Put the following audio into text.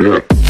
Yeah.